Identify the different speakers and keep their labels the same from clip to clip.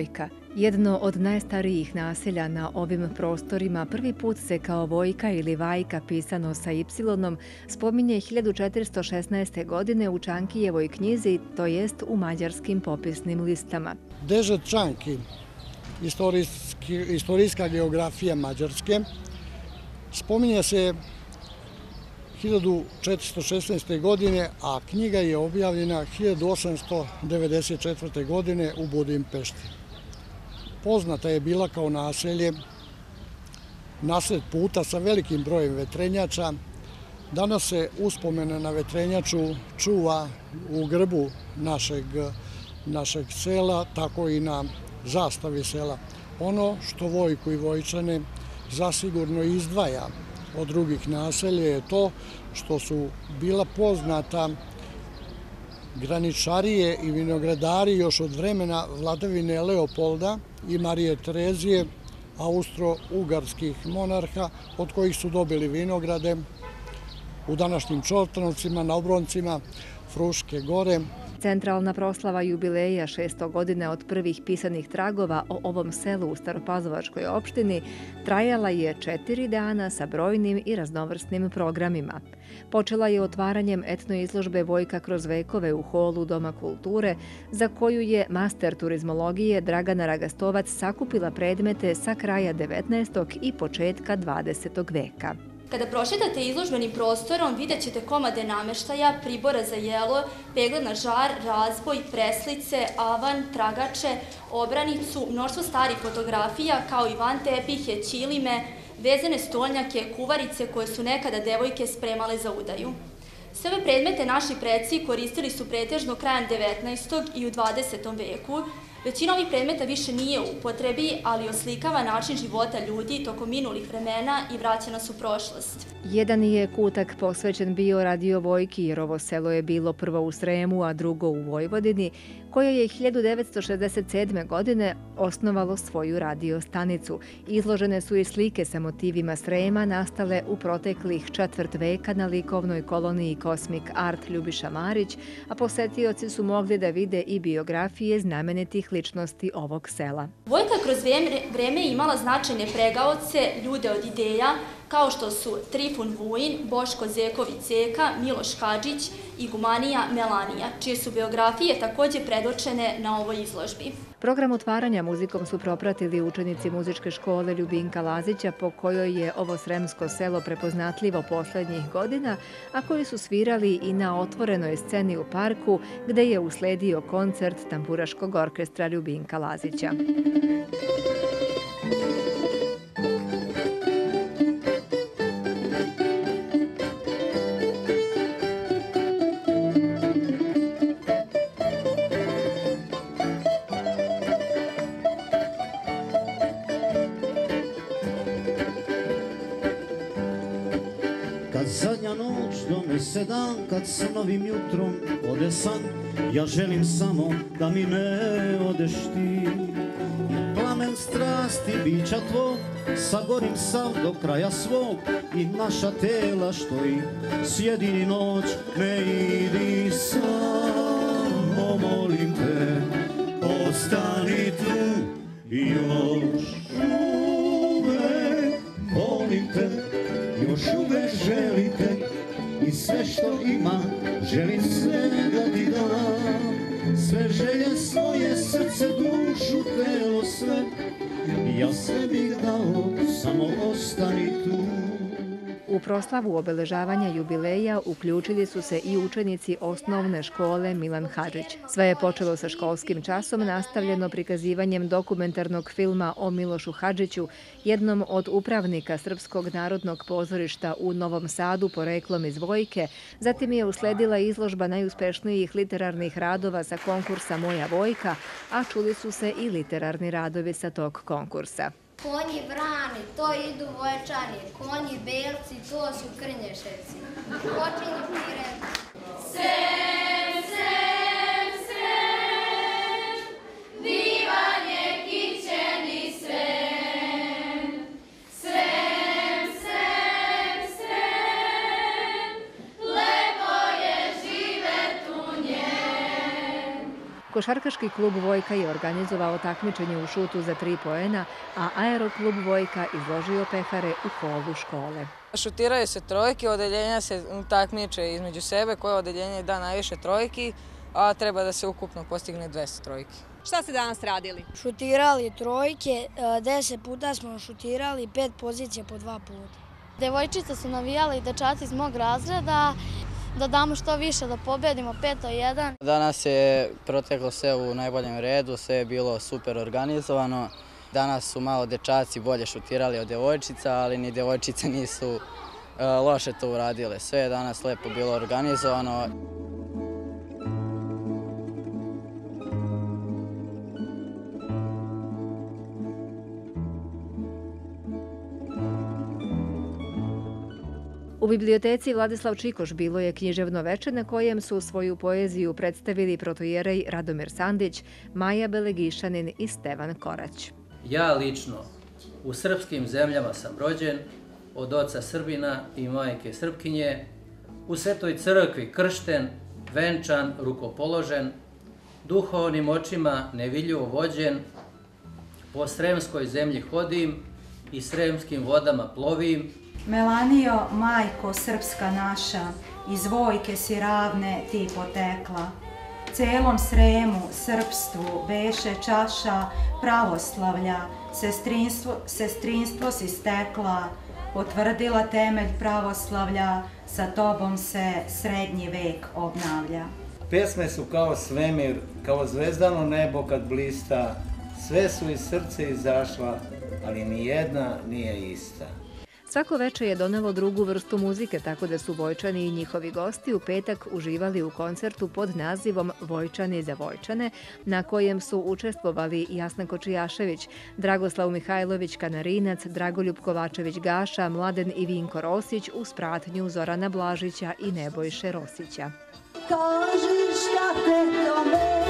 Speaker 1: Vojka, jedno od najstarijih naselja na ovim prostorima, prvi put se kao Vojka ili Vajka pisano sa Y spominje 1416. godine u Čankijevoj knjizi, to jest u mađarskim popisnim listama.
Speaker 2: Dežet Čanki, istorijska geografija Mađarske, spominje se 1416. godine, a knjiga je objavljena 1894. godine u Budimpešti. Poznata je bila kao naselje, nasled puta sa velikim brojem vetrenjača. Danas se uspomena na vetrenjaču čuva u grbu našeg, našeg sela, tako i na zastavi sela. Ono što Vojku i Vojčane zasigurno izdvaja od drugih naselja je to što su bila poznata graničarije i vinogradari još od vremena vladavine Leopolda i Marije Terezije, austro-ugarskih monarha, od kojih su dobili vinograde. U današnjim Čortanovcima, na Obroncima, Fruške gore,
Speaker 1: Centralna proslava jubileja 600 godine od prvih pisanih tragova o ovom selu u Staropazovačkoj opštini trajala je četiri dana sa brojnim i raznovrsnim programima. Počela je otvaranjem etnoizložbe Vojka kroz vekove u holu Doma kulture, za koju je master turizmologije Dragana Ragastovac sakupila predmete sa kraja 19. i početka 20. veka.
Speaker 3: Kada prošetate izložbenim prostorom, vidjet ćete komade nameštaja, pribora za jelo, pegled na žar, razboj, preslice, avan, tragače, obranicu, mnoštvo starih fotografija, kao i van tepihe, ćilime, vezane stolnjake, kuvarice koje su nekada devojke spremale za udaju. Sve ove predmete naši preci koristili su pretežno krajem 19. i u 20. veku, Većina ovih predmeta više nije u upotrebi, ali oslikava način života ljudi tokom minulih vremena i vraća nas u prošlost.
Speaker 1: Jedan je kutak posvećen bio radio Vojki, jer ovo selo je bilo prvo u Sremu, a drugo u Vojvodini, koje je 1967. godine osnovalo svoju radio stanicu. Izložene su i slike sa motivima Srema nastale u proteklih četvrt veka na likovnoj koloniji Cosmic Art Ljubiša Marić, a posetioci su mogli da vide i biografije znamenitih ličnosti ovog sela.
Speaker 3: Vojka kroz vreme imala značajne pregaoce, ljude od ideja, kao što su Trifun Vujin, Boško Zeković Ceka, Miloš Hadžić i Gumanija Melanija, čije su biografije takođe predočene na ovoj izložbi.
Speaker 1: Program otvaranja muzikom su propratili učenici muzičke škole Ljubinka Lazića, po kojoj je ovo sremsko selo prepoznatljivo poslednjih godina, a koji su svirali i na otvorenoj sceni u parku, gde je usledio koncert Tamburaškog orkestra Ljubinka Lazića.
Speaker 4: Se dan kad sa novim jutrom ode san. Ja želim samo da mi ne odeš ti. Plamen strasti bića tvog Sagorim sav do kraja svog I naša tela što i sjedini noć Ne idi samo. Molim te Ostani tu još ima želim sve da ti dam. Sve želje svoje srce dušu telo sve ja sve bih dao samo ostani tu
Speaker 1: U proslavu obeležavanja jubileja uključili su se i učenici osnovne škole Milan Hadžić. Sve je počelo sa školskim časom, nastavljeno prikazivanjem dokumentarnog filma o Milošu Hadžiću, jednom od upravnika Srpskog narodnog pozorišta u Novom Sadu poreklom iz Vojke. Zatim je usledila izložba najuspešnijih literarnih radova sa konkursa Moja Vojka, a čuli su se i literarni radovi sa tog konkursa.
Speaker 5: Konji vrani, to idu vojčani, konji belci, to su krnješevci. Počinje piret. Sem, sem, sem, divanje kićeni sem.
Speaker 1: Košarkaški klub Vojka je organizovao takmičenje u šutu za tri poena, a aeroklub Vojka izložio pehare u holu škole.
Speaker 6: Šutiraju se trojke, odeljenja se takmiče između sebe, koje odeljenje da najviše trojki, a treba da se ukupno postigne 200 trojki.
Speaker 7: Šta ste danas radili?
Speaker 8: Šutirali trojke, deset puta smo šutirali, pet pozicija po dva puta.
Speaker 9: Devojčice su navijale i dečaci iz mog razreda da damo što više, da pobedimo 5-1.
Speaker 10: Danas je proteklo sve u najboljem redu, sve je bilo super organizovano. Danas su malo dečaci bolje šutirali od devojčica, ali ni devojčice nisu loše to uradile. Sve je danas lepo bilo organizovano.
Speaker 1: Biblioteci Vladislav Čikoš bilo je književno veče na kojem su svoju poeziju predstavili protojerej Radomir Sandić, Maja Belegišanin i Stevan Korać.
Speaker 11: Ja lično u srpskim zemljama sam rođen, od oca Srbina i majke Srpkinje, u Svetoj crkvi kršten, venčan, rukopoložen, duhovnim očima neviljivo vođen, po sremskoj zemlji hodim i sremskim vodama plovim,
Speaker 12: Melanijo, majko srpska naša, iz vojke si ravne ti potekla. Celom sremu, srpstvu, beše čaša pravoslavlja, sestrinstvo, sestrinstvo si stekla, potvrdila temelj pravoslavlja, sa tobom se srednji vek obnavlja.
Speaker 13: Pesme su kao svemir, kao zvezdano nebo kad blista, sve su iz srce izašla, ali ni jedna nije ista.
Speaker 1: Svako veče je donelo drugu vrstu muzike, tako da su Vojčani i njihovi gosti u petak uživali u koncertu pod nazivom Vojčani za Vojčane, na kojem su učestvovali Jasna Kočijašević, Dragoslav Mihajlović Kanarinac, Dragoljub Kovačević Gaša, Mladen i Vinko Rosić uz pratnju Zorana Blažića i Nebojše Rosića.
Speaker 14: Kaži šta te to menja,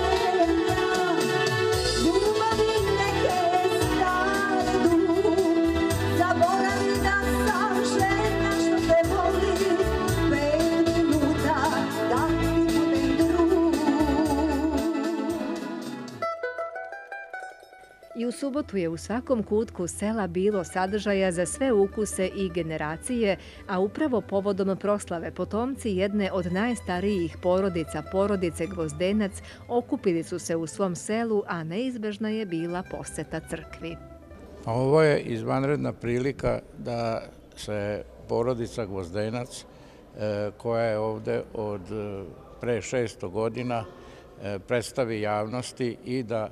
Speaker 1: subotu je u svakom kutku sela bilo sadržaja za sve ukuse i generacije, a upravo povodom proslave potomci jedne od najstarijih porodica, porodice Gvozdenac, okupili su se u svom selu, a neizbežna je bila poseta crkvi.
Speaker 15: Ovo je izvanredna prilika da se porodica Gvozdenac, e, koja je ovde od e, pre 600 godina, e, predstavi javnosti i da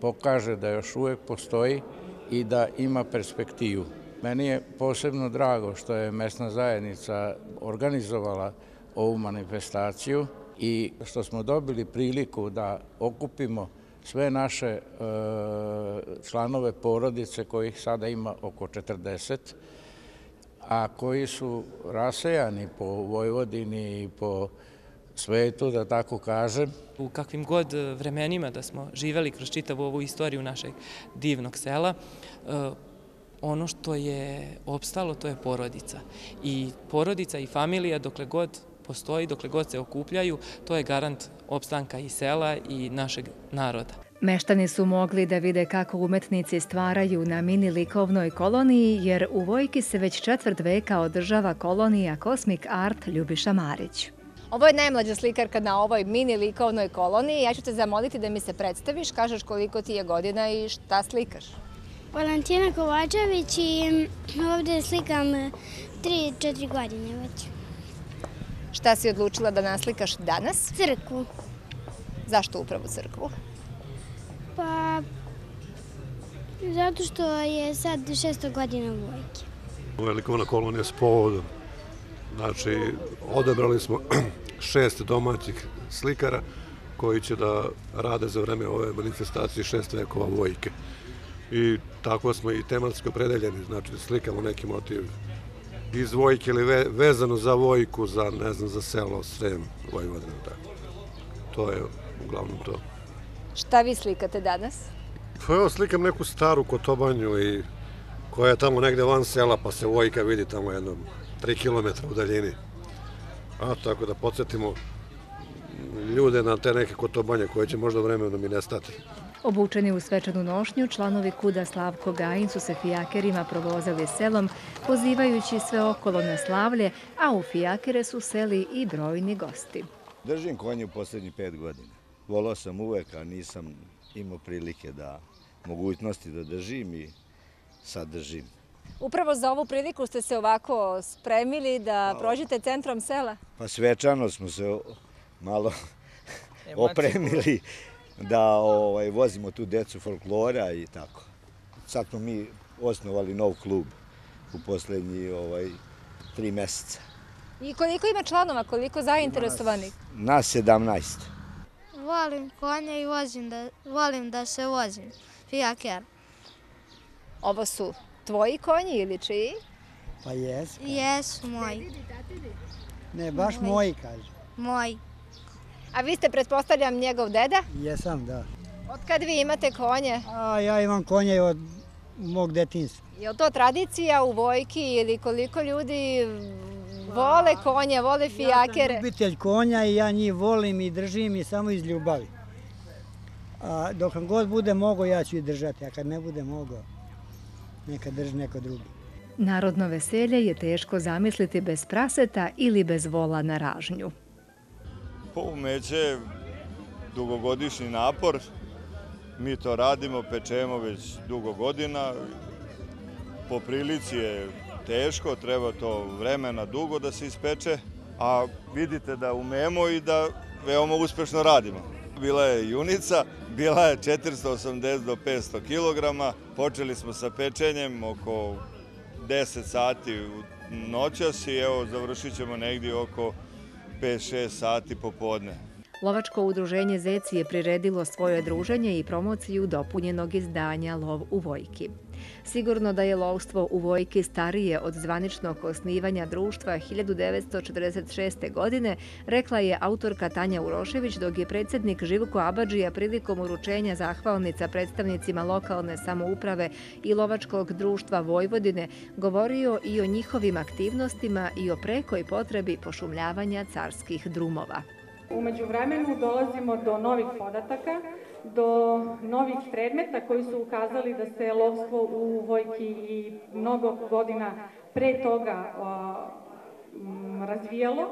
Speaker 15: pokaže da još uvek postoji i da ima perspektivu. Meni je posebno drago što je mesna zajednica organizovala ovu manifestaciju i što smo dobili priliku da okupimo sve naše e, članove porodice, kojih sada ima oko 40, a koji su rasejani po Vojvodini i po svetu, da tako kažem.
Speaker 16: U kakvim god vremenima da smo živeli kroz čitavu ovu istoriju našeg divnog sela, ono što je opstalo to je porodica. I porodica i familija dokle god postoji, dokle god se okupljaju, to je garant opstanka i sela i našeg naroda.
Speaker 1: Meštani su mogli da vide kako umetnici stvaraju na mini likovnoj koloniji, jer u Vojki se već četvrt veka održava kolonija Cosmic Art Ljubiša Marić.
Speaker 7: Ovo je najmlađa slikarka na ovoj mini likovnoj koloniji. Ja ću te zamoliti da mi se predstaviš, kažeš koliko ti je godina i šta slikaš.
Speaker 17: Valentina Kovačević i ovde slikam 3-4 godine već.
Speaker 7: Šta si odlučila da naslikaš danas?
Speaker 17: Crkvu.
Speaker 7: Zašto upravo crkvu?
Speaker 17: Pa, zato što je sad 600 godina vojke.
Speaker 18: Ovo je likovna kolonija s povodom. Znači, odebrali smo šest domaćih slikara koji će da rade za vreme ove manifestacije šest vekova vojke. I tako smo i tematsko predeljeni, znači slikamo neki motiv iz vojke ili ve, vezano za vojku, za, ne znam, za selo, Srem, Vojvodina, tako. To je uglavnom to.
Speaker 7: Šta vi slikate danas?
Speaker 18: Pa evo, slikam neku staru kotobanju i koja je tamo negde van sela, pa se vojka vidi tamo jednom 3 km u daljini. A tako da podsjetimo ljude na te neke kotobanje koje će možda vremenom i nestati.
Speaker 1: Obučeni u svečanu nošnju, članovi kuda Slavko Gajin su se fijakerima provozali selom, pozivajući sve okolo na slavlje, a u fijakere su seli i brojni gosti.
Speaker 19: Držim konje u poslednjih pet godina. Volao sam uvek, a nisam imao prilike da mogućnosti da držim i sad držim.
Speaker 7: Upravo za ovu priliku ste se ovako spremili da prođete centrom sela?
Speaker 19: Pa svečano smo se malo opremili da ovaj, vozimo tu decu folklora i tako. Sad smo mi osnovali nov klub u poslednji ovaj, tri meseca.
Speaker 7: I koliko ima članova, koliko zainteresovanih?
Speaker 19: Nas 17.
Speaker 17: Volim konje i vozim da, volim da se vozim. Fijaker.
Speaker 7: Ovo su tvoji konji ili čiji?
Speaker 20: Pa jesu.
Speaker 17: Jesu moji.
Speaker 20: Ne, baš moji, kaže.
Speaker 17: Moji.
Speaker 7: A vi ste, pretpostavljam, njegov deda?
Speaker 20: Jesam, da.
Speaker 7: Od kad vi imate konje?
Speaker 20: A ja imam konje od mog detinstva.
Speaker 7: Je li to tradicija u Vojki ili koliko ljudi vole konje, vole fijakere?
Speaker 20: Ja sam ljubitelj konja i ja njih volim i držim i samo iz ljubavi. A dok god bude mogo, ja ću ih držati, a kad ne bude mogo, neka drži neko drugi.
Speaker 1: Narodno veselje je teško zamisliti bez praseta ili bez vola na ražnju.
Speaker 21: Poumeće dugogodišnji napor. Mi to radimo, pečemo već dugo godina. Po prilici je teško, treba to vremena dugo da se ispeče, a vidite da umemo i da veoma uspešno radimo. Bila je junica, bila je 480 do 500 kg. Počeli smo sa pečenjem oko 10 sati noćas i evo završit ćemo negdje oko 5-6 sati popodne.
Speaker 1: Lovačko udruženje Zeci je priredilo svoje druženje i promociju dopunjenog izdanja Lov u Vojki. Sigurno da je lovstvo u Vojki starije od zvaničnog osnivanja društva 1946. godine, rekla je autorka Tanja Urošević, dok je predsjednik Živko Abadžija prilikom uručenja zahvalnica predstavnicima lokalne samouprave i lovačkog društva Vojvodine govorio i o njihovim aktivnostima i o prekoj potrebi pošumljavanja carskih drumova.
Speaker 22: Umeđu vremenu dolazimo do novih podataka, do novih predmeta koji su ukazali da se lovstvo u Vojki i mnogo godina pre toga razvijalo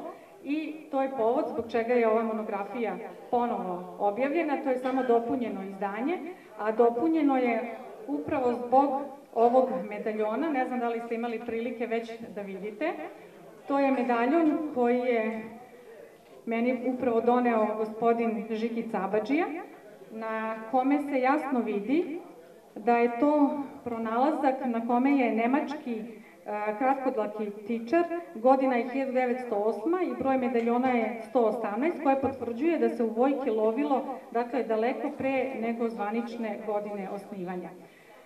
Speaker 22: i to je povod zbog čega je ova monografija ponovo objavljena. To je samo dopunjeno izdanje, a dopunjeno je upravo zbog ovog medaljona. Ne znam da li ste imali prilike već da vidite. To je medaljon koji je meni upravo doneo gospodin Žiki Cabadžija, na kome se jasno vidi da je to pronalazak na kome je nemački kratkodlaki tičar, godina je 1908. i broj medaljona je 118, koje potvrđuje da se u vojki lovilo dakle, daleko pre nego zvanične godine osnivanja.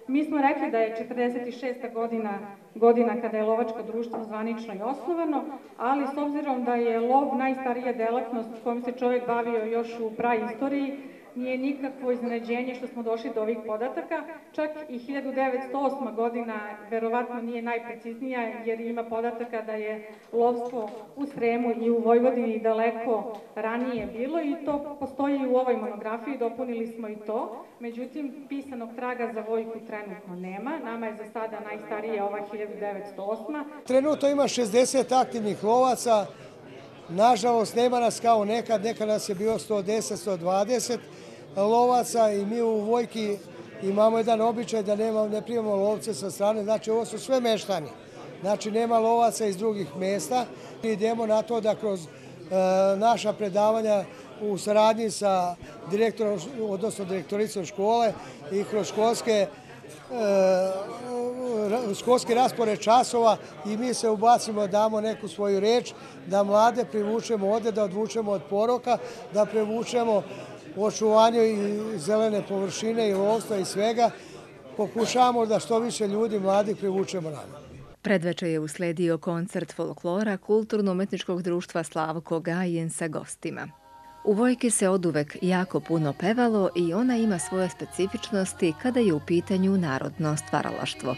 Speaker 22: Mi smo rekli da je 46. godina godina kada je lovačko društvo zvanično i osnovano, ali s obzirom da je lov najstarija delatnost kojom se čovjek bavio još u praistoriji, nije nikakvo iznenađenje što smo došli do ovih podataka. Čak i 1908. godina verovatno nije najpreciznija jer ima podataka da je lovstvo u Sremu i u Vojvodini daleko ranije bilo i to postoji u ovoj monografiji, dopunili smo i to. Međutim, pisanog traga za Vojku trenutno nema. Nama je za sada najstarija ova 1908.
Speaker 23: Trenutno ima 60 aktivnih lovaca, Nažalost, nema nas kao nekad, nekad nas je bilo 110, 120 lovaca i mi u Vojki imamo jedan običaj da nema, ne primamo lovce sa strane, znači ovo su sve meštani. Znači nema lovaca iz drugih mesta. Idemo na to da kroz e, naša predavanja u saradnji sa direktorom, odnosno direktoricom škole i kroz školske e, školski raspored časova i mi se ubacimo, damo neku svoju reč, da mlade privučemo ovde, da odvučemo od poroka, da privučemo očuvanju i zelene površine i lovstva i svega, pokušavamo da što više ljudi mladih privučemo nama.
Speaker 1: Predveče je usledio koncert folklora Kulturno-umetničkog društva Slavko Gajen sa gostima. U Vojki se oduvek jako puno pevalo i ona ima svoje specifičnosti kada je u pitanju narodno stvaralaštvo.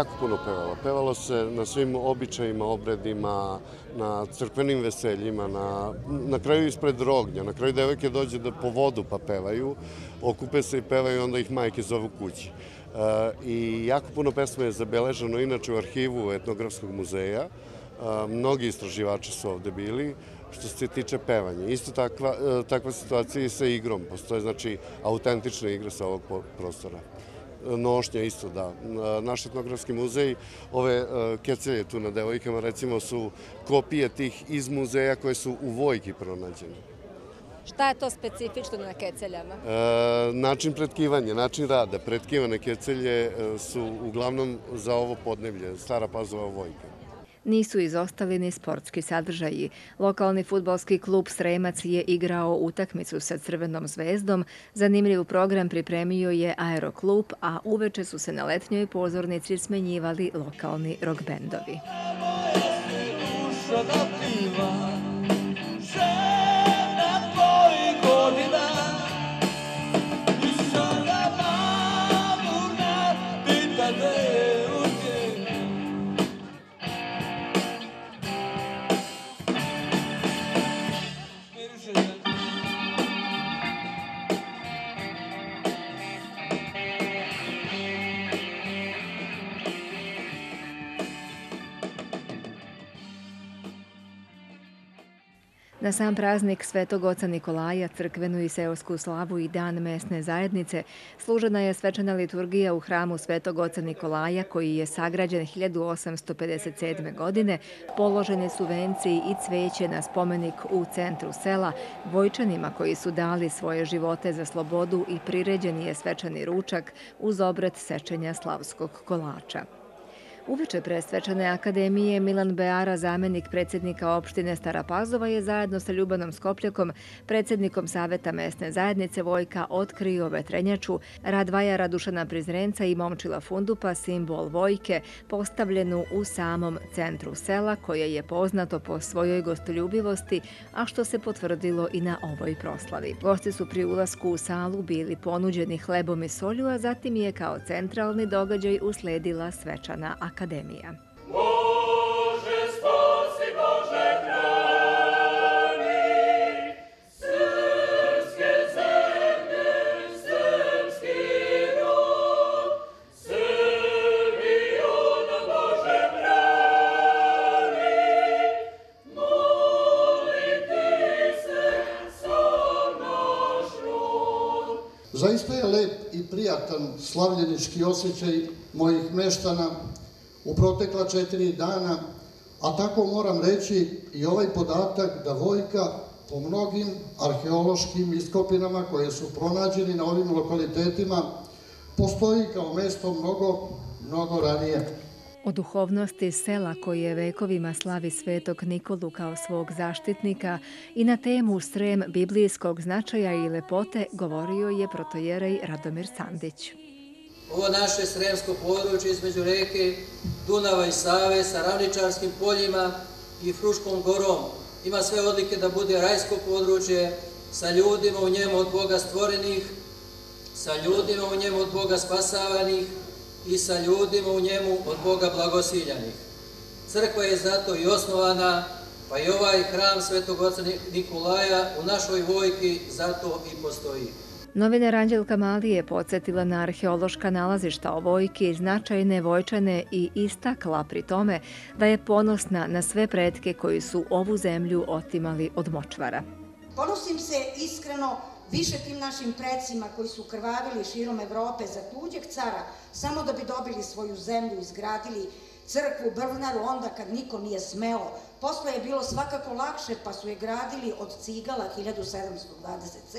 Speaker 24: Jako puno pevalo. Pevalo se na svim običajima, obredima, na crkvenim veseljima, na, na kraju ispred rognja. Na kraju devojke dođe da po vodu pa pevaju, okupe se i pevaju, onda ih majke zovu kući. E, I jako puno pesma je zabeleženo inače u arhivu etnografskog muzeja. E, mnogi istraživači su ovde bili što se tiče pevanja. Isto takva, e, takva situacija i sa igrom. Postoje znači autentične igre sa ovog prostora nošnja isto, da. Naš etnografski muzej, ove e, kecelje tu na devojkama, recimo, su kopije tih iz muzeja koje su u Vojki pronađene.
Speaker 7: Šta je to specifično na keceljama?
Speaker 24: E, način pretkivanja, način rada. Pretkivane kecelje e, su uglavnom za ovo podneblje, Stara Pazova Vojka.
Speaker 1: Nisu izostali ni sportski sadržaji. Lokalni futbolski klub Sremac je igrao utakmicu sa Crvenom zvezdom. Zanimljiv program pripremio je Aeroklub, a uveče su se na letnjoj pozornici smenjivali lokalni rock bendovi. Na sam praznik Svetog oca Nikolaja, crkvenu i seosku slavu i dan mesne zajednice služena je svečana liturgija u hramu Svetog oca Nikolaja koji je sagrađen 1857. godine. Položene su venci i cveće na spomenik u centru sela vojčanima koji su dali svoje živote za slobodu i priređen je svečani ručak uz obred sečenja slavskog kolača. Uveče pre svečane akademije Milan Beara, zamenik predsjednika opštine Stara Pazova, je zajedno sa Ljubanom Skopljakom, predsjednikom Saveta mesne zajednice Vojka, otkrio vetrenjaču Radvaja Radušana Prizrenca i Momčila Fundupa, simbol Vojke, postavljenu u samom centru sela, koje je poznato po svojoj gostoljubivosti, a što se potvrdilo i na ovoj proslavi. Gosti su pri ulasku u salu bili ponuđeni hlebom i solju, a zatim je kao centralni događaj usledila svečana akademija akademija.
Speaker 2: Zaista je lep i prijatan slavljenički osjećaj mojih meštana u protekla četiri dana, a tako moram reći i ovaj podatak da Vojka po mnogim arheološkim iskopinama koje su pronađeni na ovim lokalitetima postoji kao mesto mnogo, mnogo ranije.
Speaker 1: O duhovnosti sela koje vekovima slavi svetog Nikolu kao svog zaštitnika i na temu strem biblijskog značaja i lepote govorio je protojerej Radomir Sandić.
Speaker 25: Ovo naše sremsko područje između reke Dunava i Save sa ravničarskim poljima i Fruškom gorom ima sve odlike da bude rajsko područje sa ljudima u njemu od Boga stvorenih, sa ljudima u njemu od Boga spasavanih i sa ljudima u njemu od Boga blagosiljanih. Crkva je zato i osnovana, pa i ovaj hram Svetog Oca Nikolaja u našoj vojki zato i postoji.
Speaker 1: Novinar Anđelka Mali je podsjetila na arheološka nalazišta o Vojki, značajne Vojčane i istakla pri tome da je ponosna na sve pretke koji su ovu zemlju otimali od močvara.
Speaker 26: Ponosim se iskreno više tim našim predsima koji su krvavili širom Evrope za tuđeg cara samo da bi dobili svoju zemlju, izgradili crkvu, brvnaru, onda kad niko nije smeo. Posle je bilo svakako lakše pa su je gradili od cigala 1727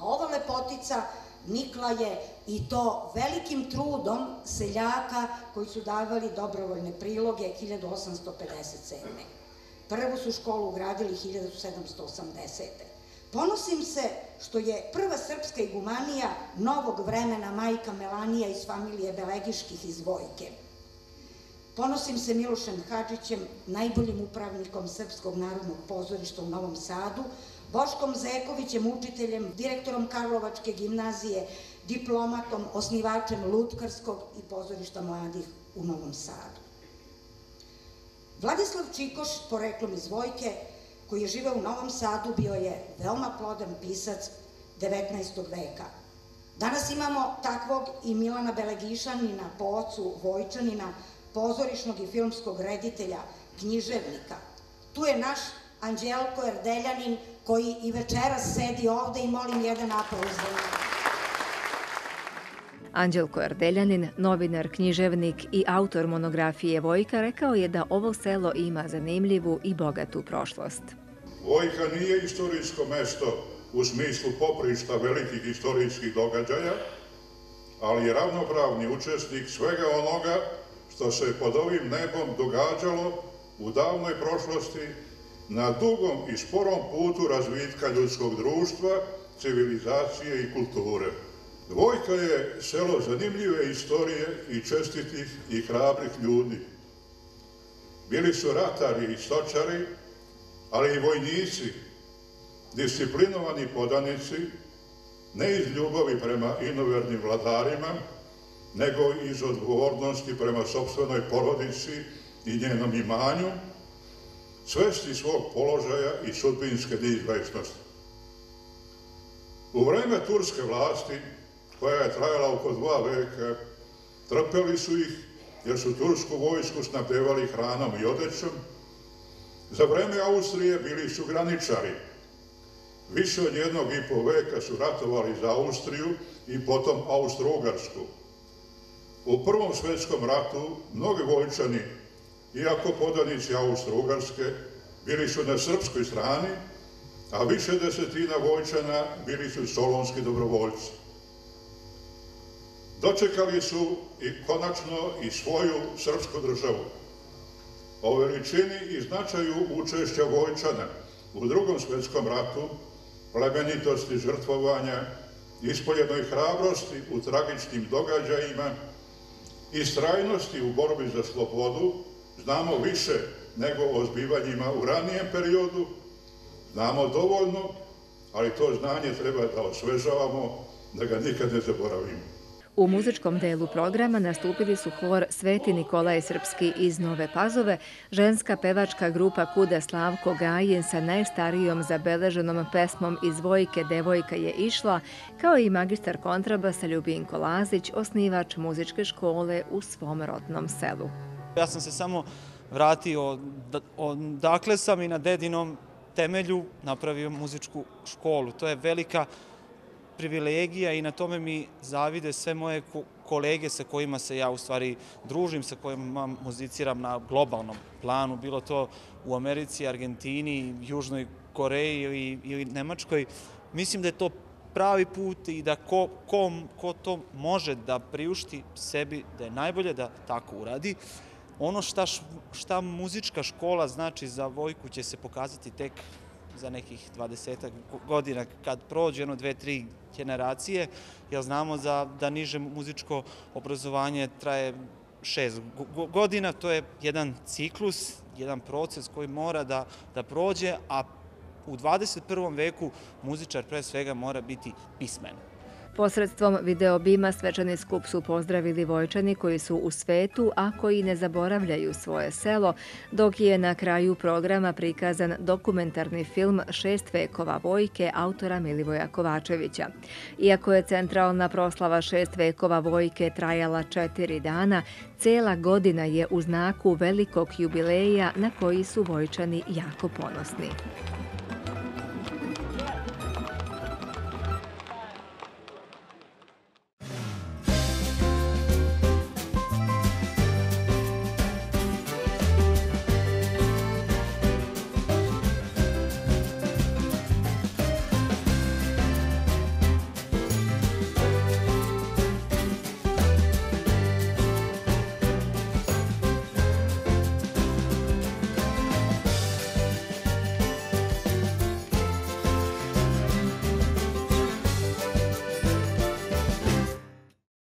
Speaker 26: A ova lepotica nikla je i to velikim trudom seljaka koji su davali dobrovoljne priloge 1857. Prvu su školu ugradili 1780. Ponosim se što je prva srpska igumanija novog vremena majka Melanija iz familije Belegiških iz Vojke. Ponosim se Milošem Hadžićem, najboljim upravnikom Srpskog narodnog pozorišta u Novom Sadu, Boškom Zekovićem, učiteljem, direktorom Karlovačke gimnazije, diplomatom, osnivačem Lutkarskog i pozorišta mladih u Novom Sadu. Vladislav Čikoš, poreklom iz Vojke, koji je živeo u Novom Sadu, bio je veoma plodan pisac 19. veka. Danas imamo takvog i Milana Belegišanina, po ocu Vojčanina, pozorišnog i filmskog reditelja, književnika. Tu je naš Anđelko Erdeljanin, koji i večeras sedi ovde i molim jedan aplauz za njega.
Speaker 1: Anđelko Erdeljanin, novinar, književnik i autor monografije Vojka, rekao je da ovo selo ima zanimljivu i bogatu prošlost.
Speaker 27: Vojka nije istorijsko mesto u smislu poprišta velikih istorijskih događaja, ali je ravnopravni učesnik svega onoga što se pod ovim nebom događalo u davnoj prošlosti na dugom i sporom putu razvitka ljudskog društva, civilizacije i kulture. Vojka je selo zanimljive istorije i čestitih i hrabrih ljudi. Bili su ratari i stočari, ali i vojnici, disciplinovani podanici, ne iz ljubavi prema inovernim vladarima, nego iz odgovornosti prema sobstvenoj porodici i njenom imanju, svesti svog položaja i sudbinske neizvešnosti. U vreme turske vlasti, koja je trajala oko dva veka, trpeli su ih jer su tursku vojsku snabdevali hranom i odećom. Za vreme Austrije bili su graničari. Više od jednog i po veka su ratovali za Austriju i potom Austro-Ugarsku. U Prvom svetskom ratu mnogi vojčani, iako podanici Austro-Ugarske, bili su na srpskoj strani, a više desetina vojčana bili su solonski dobrovoljci. Dočekali su i konačno i svoju srpsku državu. O veličini i značaju učešća vojčana u drugom svetskom ratu, plemenitosti žrtvovanja, ispoljenoj hrabrosti u tragičnim događajima i strajnosti u borbi za slobodu, znamo više nego o zbivanjima u ranijem periodu, znamo dovoljno, ali to znanje treba da osvežavamo, da ga nikad ne zaboravimo.
Speaker 1: U muzičkom delu programa nastupili su hor Sveti Nikolaj Srpski iz Nove Pazove, ženska pevačka grupa Kuda Slavko Gajin sa najstarijom zabeleženom pesmom iz Vojke Devojka je išla, kao i magistar kontrabasa Ljubinko Lazić, osnivač muzičke škole u svom rodnom selu.
Speaker 28: Ja sam se samo vratio, dakle sam i na dedinom temelju napravio muzičku školu. To je velika privilegija i na tome mi zavide sve moje kolege sa kojima se ja u stvari družim, sa kojima muziciram na globalnom planu, bilo to u Americi, Argentini, Južnoj Koreji ili, ili Nemačkoj. Mislim da je to pravi put i da ko, ko, ko to može da priušti sebi, da je najbolje da tako uradi. Ono šta, šta muzička škola znači za Vojku će se pokazati tek za nekih 20 godina kad prođe jedno, dve, tri generacije, jer znamo za, da niže muzičko obrazovanje traje šest godina, to je jedan ciklus, jedan proces koji mora da, da prođe, a u 21. veku muzičar pre svega mora biti pismen.
Speaker 1: Posredstvom videobima svečani skup su pozdravili Vojčani koji su u svetu, a koji ne zaboravljaju svoje selo, dok je na kraju programa prikazan dokumentarni film Šest vekova Vojke autora Milivoja Kovačevića. Iako je centralna proslava Šest vekova Vojke trajala četiri dana, cela godina je u znaku velikog jubileja na koji su Vojčani jako ponosni.